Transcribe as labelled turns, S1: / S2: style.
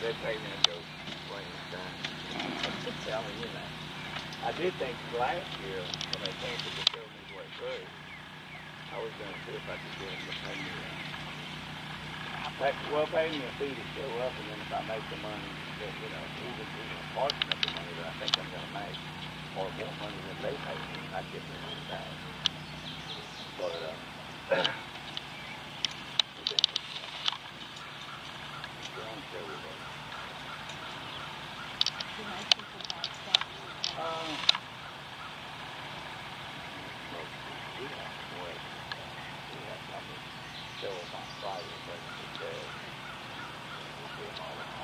S1: they pay me to go swing the time. Tell me, you know. I did think last year when they came to the show midway through, I was gonna see if I could get them to pay me. Pay, well, pay me a fee to show up, and then if I make the money, that, you know, even even a portion of the money that I think I'm gonna make, or more money than they pay me, I get the money back. But uh, Molly, but uh, we'll be a Molly.